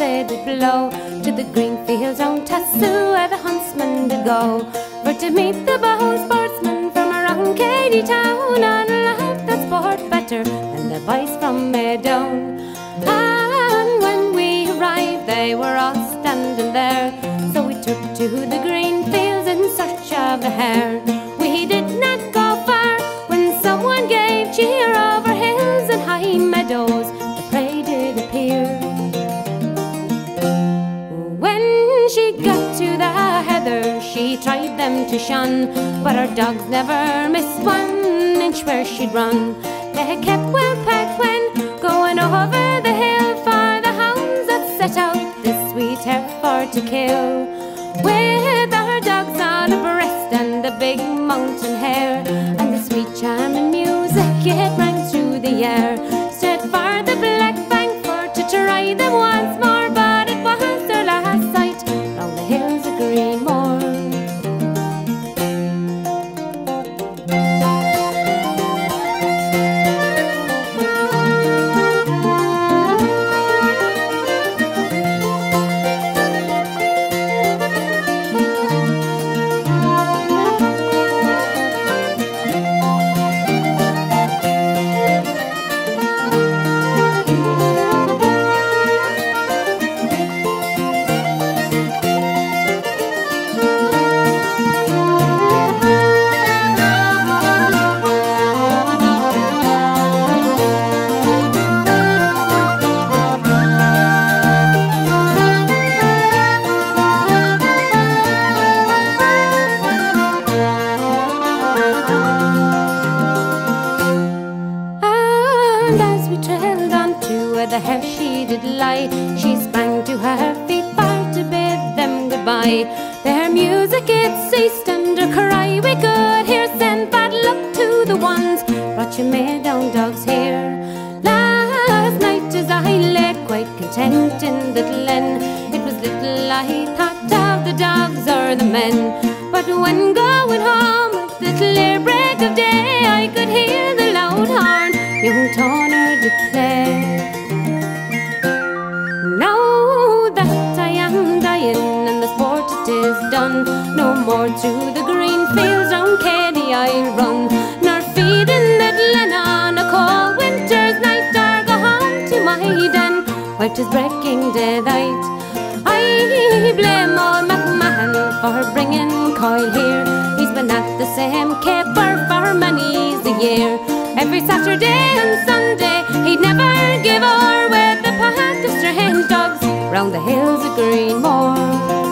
did blow to the green fields on Tassagh where the huntsmen did go for to meet the bow sportsmen from around Keady town and laugh that sport better than the boys from Madden. And when we arrived, they were all standing there, so we took to the green fields in search of the hare. She tried them to shun, but her dogs never missed one inch where she'd run. They kept well packed when going over the hill for the hounds that set out the sweet for to kill. With our dogs all abreast and the big mountain hare and the sweet charming music it rang through the air. Straight for the black bank for to try them once more, but it was their last sight round the hills of Greenmore. On to where the hare she did lie, she sprang to her feet for to bid them goodbye. Their music it ceased, and her cry we could hear send bad luck to the ones brought you made down dogs here. Last night as I lay quite content in the glen, it was little I thought of the dogs or the men. But when going home at the clear break of day, I could hear the loud horn young Toner through the green fields round Keady I run, nor feed in the glen on a cold winter's night, or go home to my den where 'tis breaking daylight. I blame old McMahon for bringing Coil here. He's been at the same caper for many's a year. Every Saturday and Sunday, he'd never give o'er with a pack of strange dogs round the hills of Greenmore.